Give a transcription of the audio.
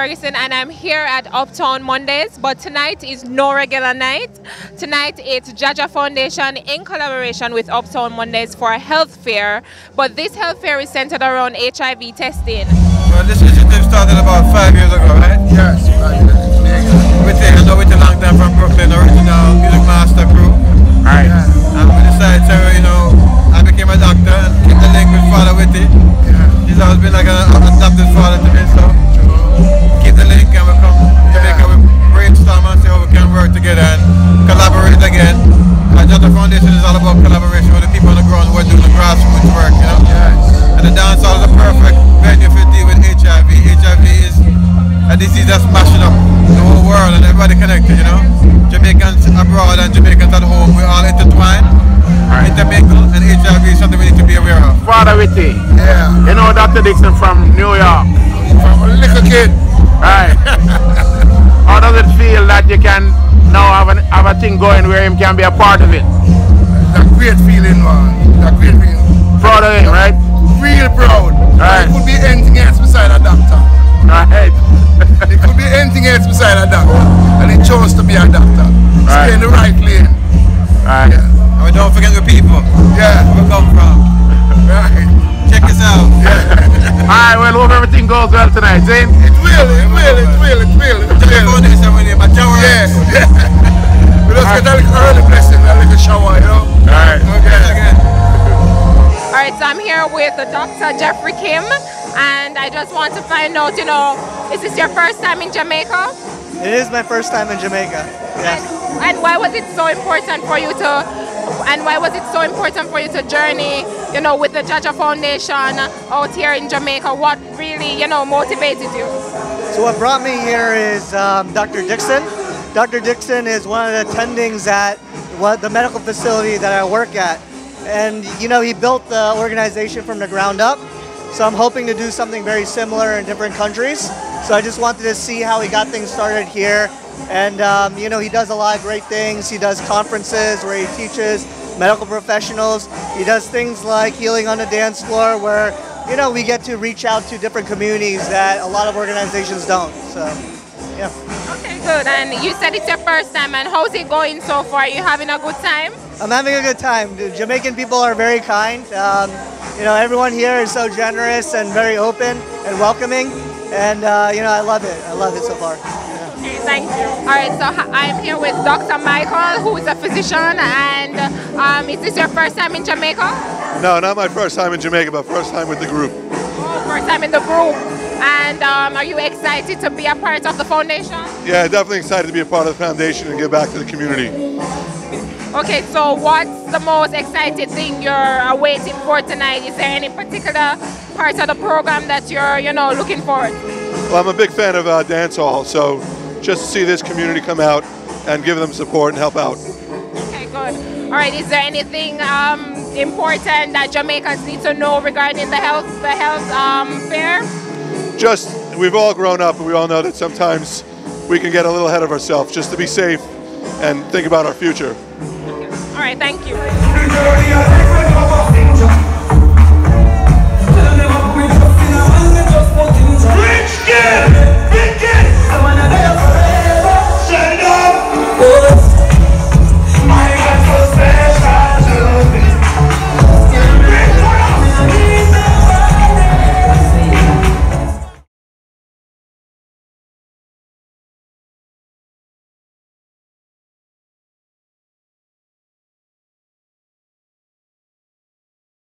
Alexia Ferguson, and I'm here at Uptown Mondayz. But tonight is no regular night. Tonight it's JAHJAH Foundation in collaboration with Uptown Mondayz for a health fair. But this health fair is centered around HIV testing. Well, this initiative started about five years ago, right? Yes, right. With the, I know with the long time from about collaboration with the people on the ground who are doing the grassroots work, you know? Yes. And the dance hall is a perfect venue for deal with HIV. HIV is a disease that's smashing up the whole world and everybody connected, you know? Jamaicans abroad and Jamaicans at home, we're all intertwined, intermingled, and HIV is something we need to be aware of. Father Witty. Yeah. You know Dr. Dixon from New York. From a little kid. Right. How does it feel that you can now have, an, have a thing going where him can be a part of it? That great feeling, man. That great feeling. Proud of him, right? Real proud. Right. It could be anything else beside a doctor. Right. It could be anything else beside a doctor. And he chose to be a doctor. Right. Stay in the right lane. Right. Yeah. And we don't forget the people, Yeah. where we come from. Right. Check us out. Yeah. Alright, well, hope everything goes well tonight, see? I'm here with Dr. Jeffrey Kim, and I just want to find out, you know, is this your first time in Jamaica? It is my first time in Jamaica. Yes. And, and why was it so important for you to, and why was it so important for you to journey, you know, with the JAHJAH Foundation out here in Jamaica? What really, you know, motivated you? So what brought me here is um, Dr. Dixon. Dr. Dixon is one of the attendings at what the medical facility that I work at. And you know, he built the organization from the ground up. So I'm hoping to do something very similar in different countries. So I just wanted to see how he got things started here. And um, you know, he does a lot of great things. He does conferences where he teaches medical professionals. He does things like healing on the dance floor where you know, we get to reach out to different communities that a lot of organizations don't. So, yeah. Okay, good. And you said it's your first time, and how's it going so far? Are you having a good time? I'm having a good time. The Jamaican people are very kind. Um, you know, everyone here is so generous and very open and welcoming. And, uh, you know, I love it. I love it so far. Yeah. Okay, thank you. All right, so I'm here with Dr. Michael, who is a physician, and um, is this your first time in Jamaica? No, not my first time in Jamaica, but first time with the group. Oh, first time in the group. And um, are you excited to be a part of the foundation? Yeah, definitely excited to be a part of the foundation and give back to the community. Okay, so what's the most exciting thing you're waiting for tonight? Is there any particular part of the program that you're, you know, looking forward? Well, I'm a big fan of uh, dancehall, so just to see this community come out and give them support and help out. Okay, good. All right, is there anything um, important that Jamaicans need to know regarding the health, the health um, fair? Just, we've all grown up and we all know that sometimes we can get a little ahead of ourselves just to be safe and think about our future. Right, thank you.